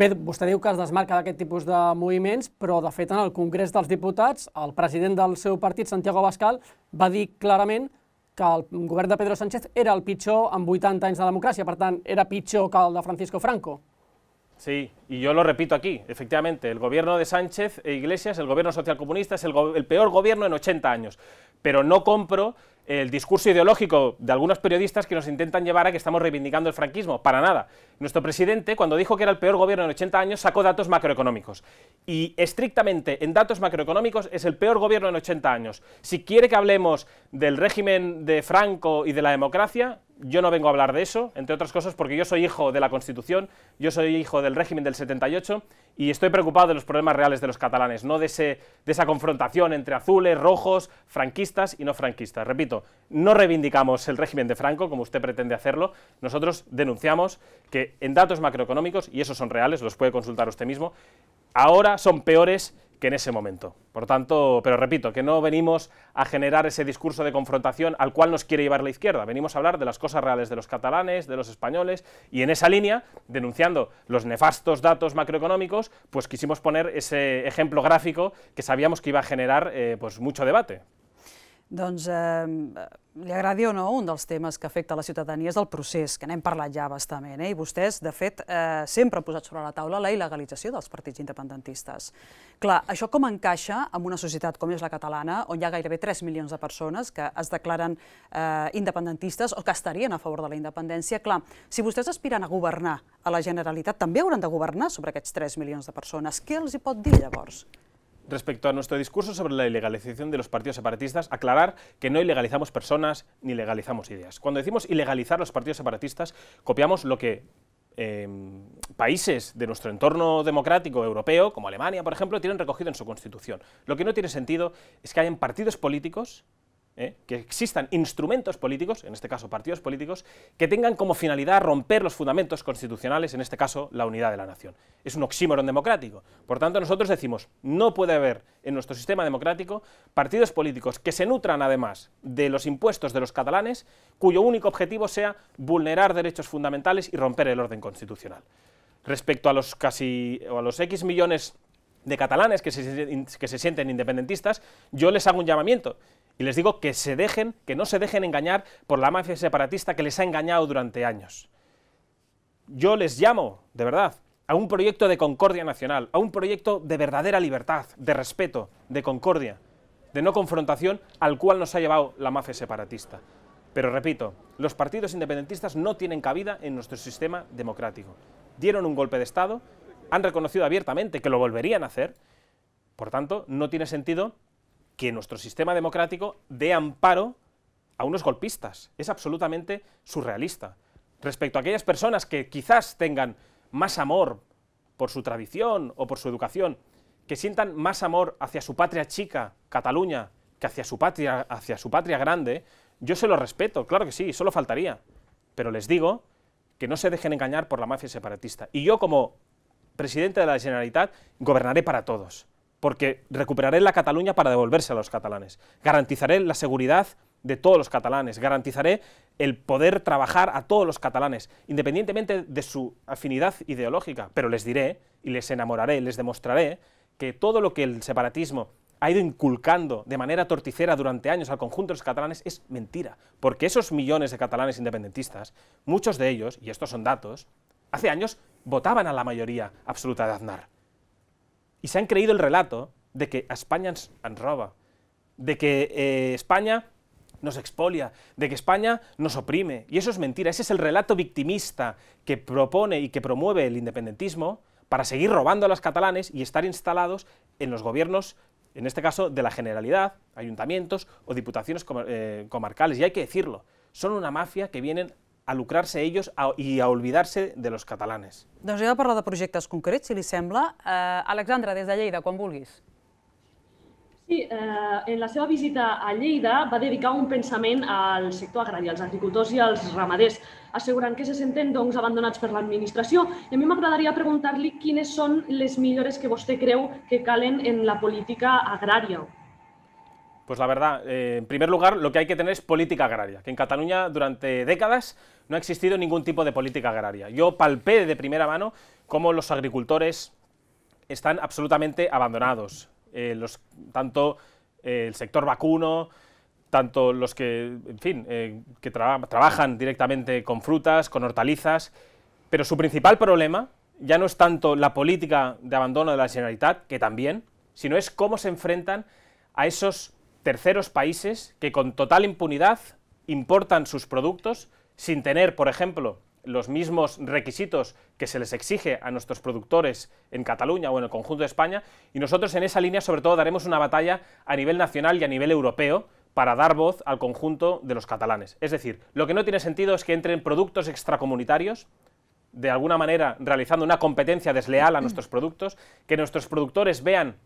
Bé, vostè diu que es desmarca d'aquest tipus de moviments, però de fet en el Congrés dels Diputats, el president del seu partit, Santiago Abascal, va dir clarament que el govern de Pedro Sánchez era el pitjor en 80 anys de democràcia, per tant, era pitjor que el de Francisco Franco. Sí, y yo lo repito aquí, efectivamente, el gobierno de Sánchez e Iglesias, el gobierno socialcomunista, es el, el peor gobierno en 80 años. Pero no compro el discurso ideológico de algunos periodistas que nos intentan llevar a que estamos reivindicando el franquismo. Para nada. Nuestro presidente, cuando dijo que era el peor gobierno en 80 años, sacó datos macroeconómicos. Y estrictamente en datos macroeconómicos es el peor gobierno en 80 años. Si quiere que hablemos del régimen de Franco y de la democracia, yo no vengo a hablar de eso, entre otras cosas porque yo soy hijo de la Constitución, yo soy hijo del régimen del 78 y estoy preocupado de los problemas reales de los catalanes, no de, ese, de esa confrontación entre azules, rojos, franquistas y no franquistas. Repito, no reivindicamos el régimen de Franco como usted pretende hacerlo, nosotros denunciamos que en datos macroeconómicos, y esos son reales, los puede consultar usted mismo, ahora son peores que en ese momento. Por tanto, pero repito, que no venimos a generar ese discurso de confrontación al cual nos quiere llevar la izquierda, venimos a hablar de las cosas reales de los catalanes, de los españoles, y en esa línea, denunciando los nefastos datos macroeconómicos, pues quisimos poner ese ejemplo gráfico que sabíamos que iba a generar eh, pues mucho debate. Doncs eh, li agradi o no, un dels temes que afecta la ciutadania és el procés, que n'hem parlat ja bastament, eh? i vostès, de fet, eh, sempre han posat sobre la taula la il·legalització dels partits independentistes. Clar, això com encaixa en una societat com és la catalana, on hi ha gairebé 3 milions de persones que es declaren eh, independentistes o que estarien a favor de la independència? Clar, si vostès aspiren a governar a la Generalitat, també hauran de governar sobre aquests 3 milions de persones. Què els hi pot dir, llavors? Respecto a nuestro discurso sobre la ilegalización de los partidos separatistas, aclarar que no ilegalizamos personas ni legalizamos ideas. Cuando decimos ilegalizar los partidos separatistas, copiamos lo que eh, países de nuestro entorno democrático europeo, como Alemania, por ejemplo, tienen recogido en su constitución. Lo que no tiene sentido es que hayan partidos políticos ¿eh? que existan instrumentos políticos, en este caso partidos políticos, que tengan como finalidad romper los fundamentos constitucionales, en este caso la unidad de la nación. Es un oxímoron democrático. Por tanto, nosotros decimos, no puede haber en nuestro sistema democrático partidos políticos que se nutran además de los impuestos de los catalanes, cuyo único objetivo sea vulnerar derechos fundamentales y romper el orden constitucional. Respecto a los casi o a los X millones de catalanes que se, que se sienten independentistas, yo les hago un llamamiento y les digo que se dejen, que no se dejen engañar por la mafia separatista que les ha engañado durante años. Yo les llamo, de verdad, a un proyecto de concordia nacional, a un proyecto de verdadera libertad, de respeto, de concordia, de no confrontación al cual nos ha llevado la mafia separatista. Pero repito, los partidos independentistas no tienen cabida en nuestro sistema democrático. Dieron un golpe de Estado, han reconocido abiertamente que lo volverían a hacer, por tanto, no tiene sentido que nuestro sistema democrático dé amparo a unos golpistas. Es absolutamente surrealista. Respecto a aquellas personas que quizás tengan más amor por su tradición o por su educación, que sientan más amor hacia su patria chica, Cataluña, que hacia su patria, hacia su patria grande, yo se lo respeto, claro que sí, solo faltaría. Pero les digo que no se dejen engañar por la mafia separatista. Y yo como presidente de la Generalitat gobernaré para todos porque recuperaré la Cataluña para devolverse a los catalanes. Garantizaré la seguridad de todos los catalanes, garantizaré el poder trabajar a todos los catalanes, independientemente de su afinidad ideológica, pero les diré y les enamoraré, les demostraré que todo lo que el separatismo ha ido inculcando de manera torticera durante años al conjunto de los catalanes es mentira, porque esos millones de catalanes independentistas, muchos de ellos, y estos son datos, hace años votaban a la mayoría absoluta de Aznar. Y se han creído el relato de que a España nos roba, de que eh, España nos expolia, de que España nos oprime. Y eso es mentira, ese es el relato victimista que propone y que promueve el independentismo para seguir robando a los catalanes y estar instalados en los gobiernos, en este caso de la Generalidad, ayuntamientos o diputaciones eh, comarcales. Y hay que decirlo, son una mafia que vienen a lucrarse ellos a, i a oblidar-se de los catalanes. Doncs he de parlar de projectes concrets, si li sembla. Uh, Alexandra, des de Lleida, quan vulguis. Sí, eh, en la seva visita a Lleida va dedicar un pensament al sector agrari, als agricultors i als ramaders, assegurant que se senten doncs, abandonats per l'administració. I a mi m'agradaria preguntar-li quines són les millores que vostè creu que calen en la política agrària. Pues la verdad, eh, en primer lugar, lo que hay que tener es política agraria, que en Cataluña durante décadas no ha existido ningún tipo de política agraria. Yo palpé de primera mano cómo los agricultores están absolutamente abandonados. Eh, tanto eh, el sector vacuno, tanto los que, en fin, eh, que trabajan directamente con frutas, con hortalizas, pero su principal problema ya no es tanto la política de abandono de la Generalitat, que también, sino es cómo se enfrentan a esos terceros países que con total impunidad importan sus productos sin tener, por ejemplo, los mismos requisitos que se les exige a nuestros productores en Cataluña o en el conjunto de España, y nosotros en esa línea sobre todo daremos una batalla a nivel nacional y a nivel europeo para dar voz al conjunto de los catalanes. Es decir, lo que no tiene sentido es que entren productos extracomunitarios, de alguna manera realizando una competencia desleal a nuestros productos, que nuestros productores vean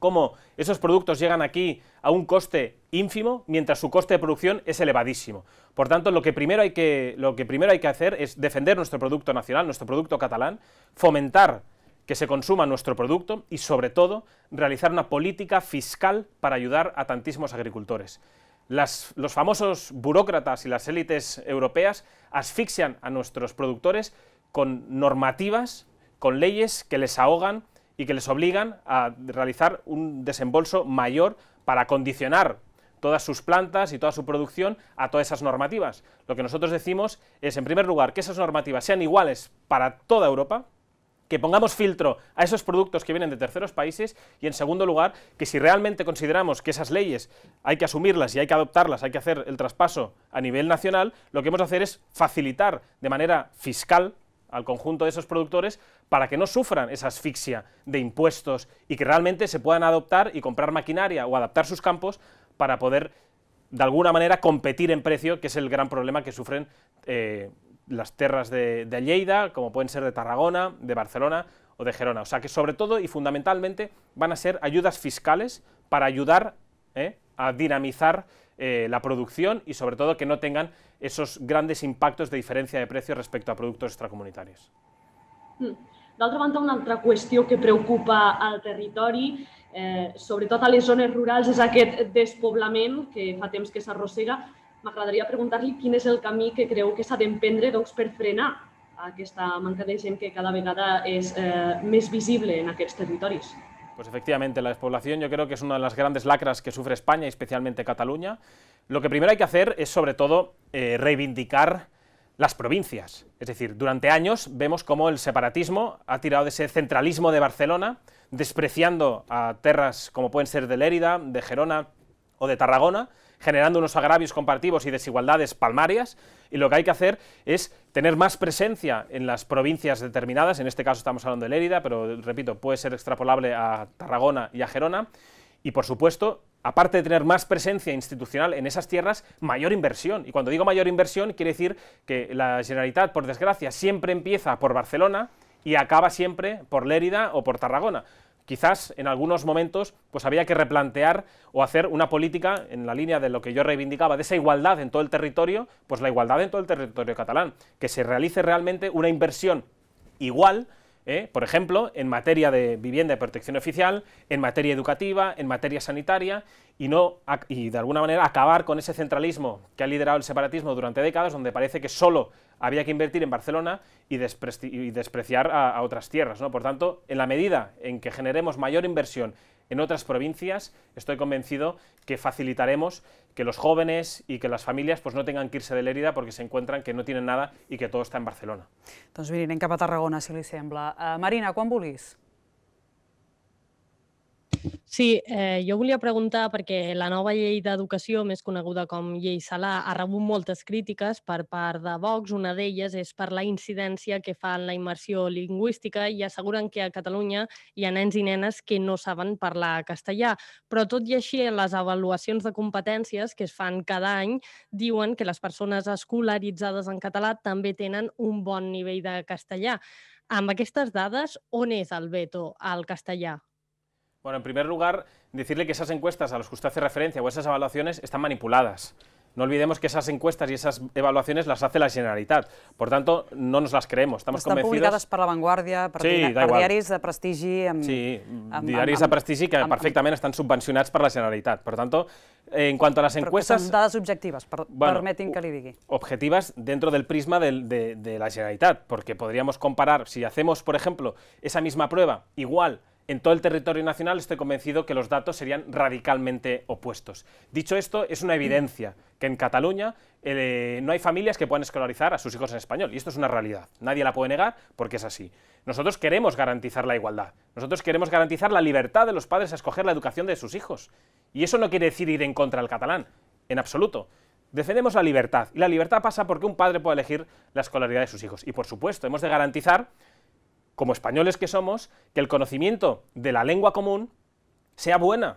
cómo esos productos llegan aquí a un coste ínfimo, mientras su coste de producción es elevadísimo. Por tanto, lo que primero hay que, lo que, primero hay que hacer es defender nuestro producto nacional, nuestro producto catalán, fomentar que se consuma nuestro producto y, sobre todo, realizar una política fiscal para ayudar a tantísimos agricultores. Las, los famosos burócratas y las élites europeas asfixian a nuestros productores con normativas, con leyes que les ahogan y que les obligan a realizar un desembolso mayor para condicionar todas sus plantas y toda su producción a todas esas normativas. Lo que nosotros decimos es, en primer lugar, que esas normativas sean iguales para toda Europa, que pongamos filtro a esos productos que vienen de terceros países y, en segundo lugar, que si realmente consideramos que esas leyes hay que asumirlas y hay que adoptarlas, hay que hacer el traspaso a nivel nacional, lo que hemos de hacer es facilitar de manera fiscal al conjunto de esos productores para que no sufran esa asfixia de impuestos y que realmente se puedan adoptar y comprar maquinaria o adaptar sus campos para poder, de alguna manera, competir en precio, que es el gran problema que sufren eh, las tierras de, de Lleida, como pueden ser de Tarragona, de Barcelona o de Gerona. O sea que sobre todo y fundamentalmente van a ser ayudas fiscales para ayudar eh, a dinamizar eh, la producción y sobre todo que no tengan esos grandes impactos de diferencia de precio respecto a productos extracomunitarios. Mm. D'altra banda, una altra qüestió que preocupa al territori, eh, sobretot a les zones rurals, és aquest despoblament que fa temps que s'arrossega. M'agradaria preguntar-li quin és el camí que creu que s'ha d'emprendre doncs, per frenar aquesta manca de gent que cada vegada és eh, més visible en aquests territoris. Pues efectivamente, la despoblación yo creo que es una de las grandes lacras que sufre España y especialmente Cataluña. Lo que primero hay que hacer es sobre todo eh, reivindicar las provincias. Es decir, durante años vemos cómo el separatismo ha tirado de ese centralismo de Barcelona, despreciando a tierras como pueden ser de Lérida, de Gerona o de Tarragona, generando unos agravios comparativos y desigualdades palmarias, y lo que hay que hacer es tener más presencia en las provincias determinadas, en este caso estamos hablando de Lérida, pero repito, puede ser extrapolable a Tarragona y a Gerona, y por supuesto, aparte de tener más presencia institucional en esas tierras, mayor inversión. Y cuando digo mayor inversión, quiere decir que la Generalitat, por desgracia, siempre empieza por Barcelona y acaba siempre por Lérida o por Tarragona quizás en algunos momentos pues había que replantear o hacer una política en la línea de lo que yo reivindicaba, de esa igualdad en todo el territorio, pues la igualdad en todo el territorio catalán, que se realice realmente una inversión igual ¿eh? por ejemplo, en materia de vivienda y protección oficial, en materia educativa, en materia sanitaria, y, no, y de alguna manera acabar con ese centralismo que ha liderado el separatismo durante décadas, donde parece que solo había que invertir en Barcelona y, despreciar a, otras tierras. ¿no? Por tanto, en la medida en que generemos mayor inversión en otras provincias, estoy convencido que facilitaremos que los jóvenes y que las familias pues, no tengan que irse de Lérida porque se encuentran que no tienen nada y que todo está en Barcelona. Doncs mirin, anem cap a Tarragona. Uh, Marina, quan vulguis. Sí, eh, jo volia preguntar perquè la nova llei d'educació, més coneguda com llei Salà, ha rebut moltes crítiques per part de Vox. Una d'elles és per la incidència que fa en la immersió lingüística i asseguren que a Catalunya hi ha nens i nenes que no saben parlar castellà. Però tot i així, les avaluacions de competències que es fan cada any, diuen que les persones escolaritzades en català també tenen un bon nivell de castellà. Amb aquestes dades, on és el veto al castellà? Bueno, en primer lugar, decirle que esas encuestas a las que usted hace referencia o esas evaluaciones están manipuladas. No olvidemos que esas encuestas y esas evaluaciones las hace la Generalitat. Por tanto, no nos las creemos. Estamos Estan convencidos... publicades per La Vanguardia, per, Sí, di- per diaris de prestigi... Amb, Sí, amb- diaris amb- de prestigi que amb- perfectament estan subvencionats per la Generalitat. Per tanto, en cuanto a las Però encuestas... són dades objectives, per, Bueno, permetin que li digui. objetivas dentro del prisma de la Generalitat, porque podríamos comparar, si hacemos, por ejemplo, esa misma prueba igual en todo el territorio nacional, estoy convencido que los datos serían radicalmente opuestos. Dicho esto, es una evidencia que en Cataluña eh, no hay familias que puedan escolarizar a sus hijos en español, y esto es una realidad. Nadie la puede negar porque es así. Nosotros queremos garantizar la igualdad, nosotros queremos garantizar la libertad de los padres a escoger la educación de sus hijos. Y eso no quiere decir ir en contra del catalán, en absoluto. Defendemos la libertad, y la libertad pasa porque un padre puede elegir la escolaridad de sus hijos. Y por supuesto, hemos de garantizar, como españoles que somos, que el conocimiento de la lengua común sea buena.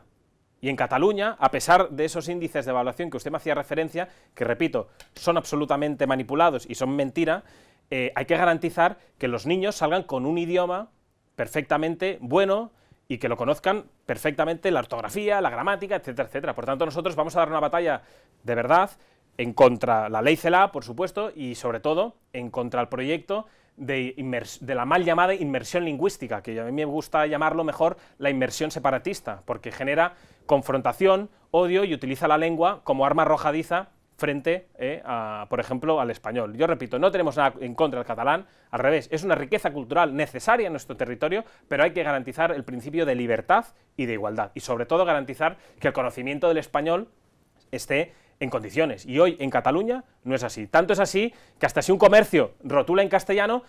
Y en Cataluña, a pesar de esos índices de evaluación que usted me hacía referencia, que repito, son absolutamente manipulados y son mentira, eh, hay que garantizar que los niños salgan con un idioma perfectamente bueno y que lo conozcan perfectamente la ortografía, la gramática, etcétera, etcétera. Por tanto, nosotros vamos a dar una batalla de verdad en contra la ley CELA, por supuesto, y sobre todo en contra el proyecto de, la mal llamada inmersión lingüística, que a mí me gusta llamarlo mejor la inmersión separatista, porque genera confrontación, odio y utiliza la lengua como arma arrojadiza frente, eh, a, por ejemplo, al español. Yo repito, no tenemos nada en contra del catalán, al revés, es una riqueza cultural necesaria en nuestro territorio, pero hay que garantizar el principio de libertad y de igualdad, y sobre todo garantizar que el conocimiento del español esté en condiciones. Y hoy en Cataluña no es así. Tanto es así que hasta si un comercio rotula en castellano,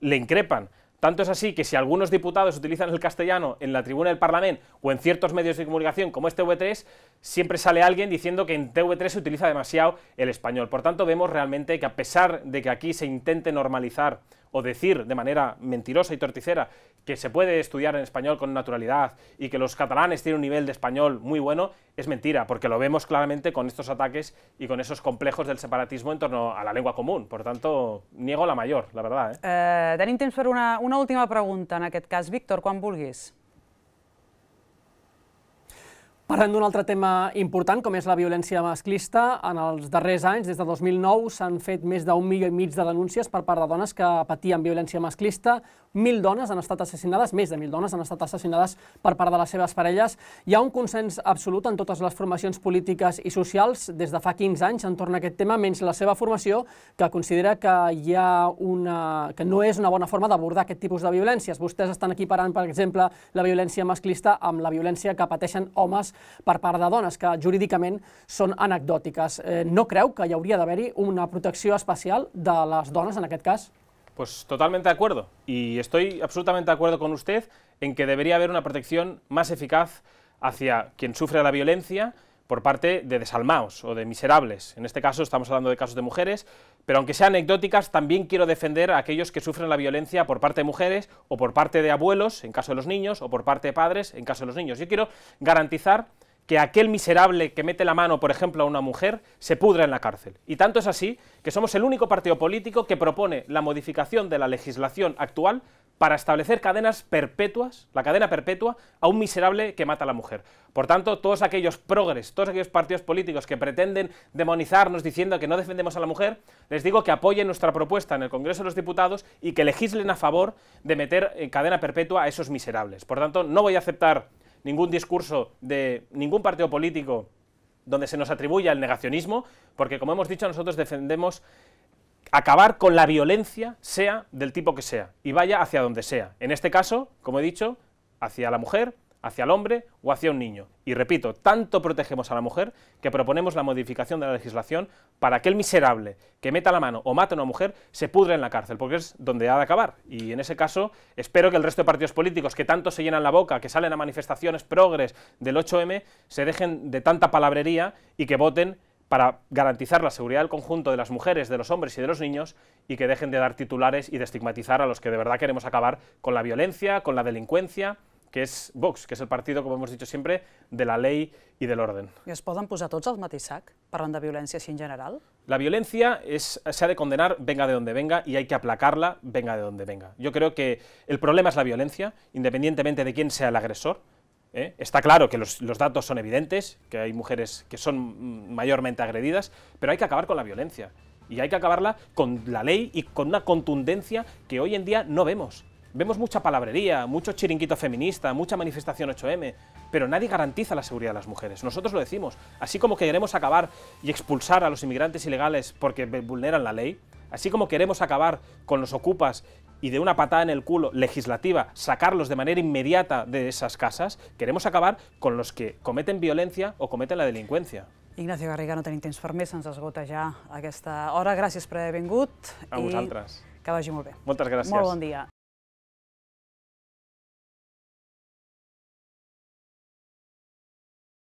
le increpan. Tanto es así que si algunos diputados utilizan el castellano en la tribuna del Parlamento o en ciertos medios de comunicación como este TV3, siempre sale alguien diciendo que en TV3 se utiliza demasiado el español. Por tanto, vemos realmente que a pesar de que aquí se intente normalizar o decir de manera mentirosa y torticera que se puede estudiar en español con naturalidad y que los catalanes tienen un nivel de español muy bueno, es mentira, porque lo vemos claramente con estos ataques y con esos complejos del separatismo en torno a la lengua común. Por tanto, niego la mayor, la verdad. ¿eh? Eh, una última pregunta, en aquest cas. Víctor, quan vulguis. Parlant d'un altre tema important, com és la violència masclista, en els darrers anys, des de 2009, s'han fet més d'un milió i mig de denúncies per part de dones que patien violència masclista. Mil dones han estat assassinades, més de mil dones han estat assassinades per part de les seves parelles. Hi ha un consens absolut en totes les formacions polítiques i socials des de fa 15 anys entorn a aquest tema, menys la seva formació, que considera que, hi ha una, que no és una bona forma d'abordar aquest tipus de violències. Vostès estan equiparant, per exemple, la violència masclista amb la violència que pateixen homes per part de dones, que jurídicament són anecdòtiques. Eh, no creu que hi hauria d'haver-hi una protecció especial de les dones en aquest cas? Pues totalmente de acuerdo. Y estoy absolutamente de acuerdo con usted en que debería haber una protección más eficaz hacia quien sufre la violencia por parte de desalmaos o de miserables. En este caso estamos hablando de casos de mujeres, pero aunque sean anecdóticas, también quiero defender a aquellos que sufren la violencia por parte de mujeres o por parte de abuelos, en caso de los niños, o por parte de padres, en caso de los niños. Yo quiero garantizar que aquel miserable que mete la mano, por ejemplo, a una mujer, se pudra en la cárcel. Y tanto es así que somos el único partido político que propone la modificación de la legislación actual para establecer cadenas perpetuas, la cadena perpetua, a un miserable que mata a la mujer. Por tanto, todos aquellos progres, todos aquellos partidos políticos que pretenden demonizarnos diciendo que no defendemos a la mujer, les digo que apoyen nuestra propuesta en el Congreso de los Diputados y que legislen a favor de meter en cadena perpetua a esos miserables. Por tanto, no voy a aceptar ningún discurso de ningún partido político donde se nos atribuya el negacionismo, porque como hemos dicho, nosotros defendemos acabar con la violencia, sea del tipo que sea, y vaya hacia donde sea. En este caso, como he dicho, hacia la mujer, hacia el hombre o hacia un niño. Y repito, tanto protegemos a la mujer que proponemos la modificación de la legislación para que el miserable que meta la mano o mate a una mujer se pudre en la cárcel, porque es donde ha de acabar. Y en ese caso, espero que el resto de partidos políticos que tanto se llenan la boca, que salen a manifestaciones progres del 8M, se dejen de tanta palabrería y que voten para garantizar la seguridad del conjunto de las mujeres, de los hombres y de los niños y que dejen de dar titulares y de estigmatizar a los que de verdad queremos acabar con la violencia, con la delincuencia que és Vox, que és el partido, com hemos dicho siempre, de la ley y del orden. I es poden posar tots al mateix sac, parlant de violència així en general? La violencia se ha de condenar, venga de donde venga, y hay que aplacarla, venga de donde venga. Yo creo que el problema es la violencia, independientemente de quién sea el agresor. ¿eh? Está claro que los, los datos son evidentes, que hay mujeres que son mayormente agredidas, pero hay que acabar con la violencia. Y hay que acabarla con la ley y con una contundencia que hoy en día no vemos. Vemos mucha palabrería, mucho chiringuito feminista, mucha manifestación 8M, pero nadie garantiza la seguridad de las mujeres. Nosotros lo decimos. Así como queremos acabar y expulsar a los inmigrantes ilegales porque vulneran la ley, así como queremos acabar con los ocupas y de una patada en el culo legislativa sacarlos de manera inmediata de esas casas, queremos acabar con los que cometen violencia o cometen la delincuencia. Ignacio Garriga, no tenim temps per més, ens esgota ja aquesta hora. Gràcies per haver vingut. A vosaltres. Que vagi molt bé. Moltes gràcies. Molt bon dia.